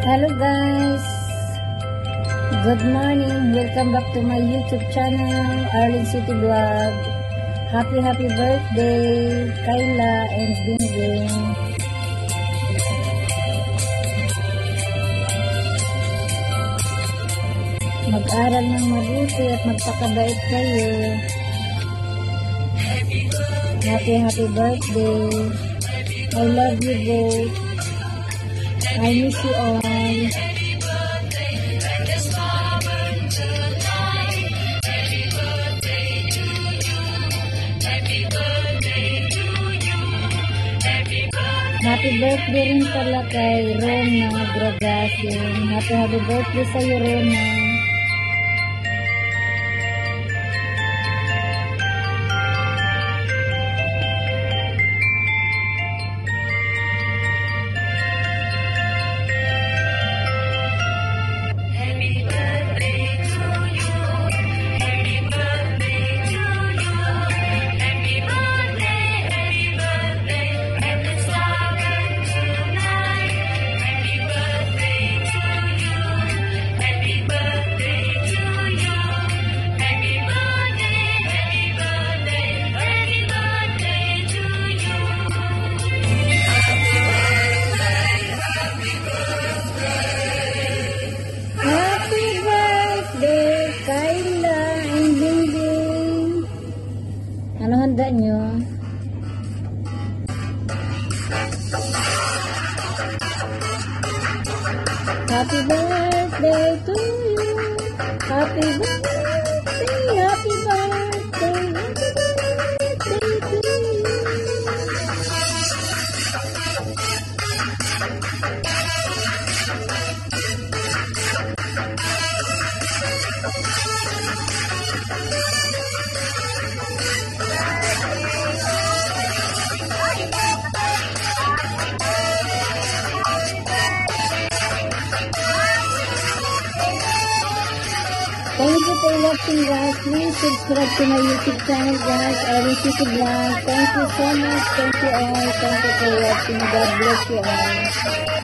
Hello guys! Good morning! Welcome back to my YouTube channel, Arlen City Vlog. Happy happy birthday, Kayla and Bingbing. Mag-aral ng mabuti at magpakabait kayo. Happy happy birthday. I love you both. I miss you all. Happy birthday rin pala kay Rona Gragasin. Happy happy birthday sa'yo, Rona. Ano handa nyo? Happy birthday to you. Happy birthday, happy birthday, happy birthday to you. Thank you for watching guys. Please subscribe to my YouTube channel guys. Arlen City Vlog. Thank you so much. Thank you all. Thank you for watching. God bless you all.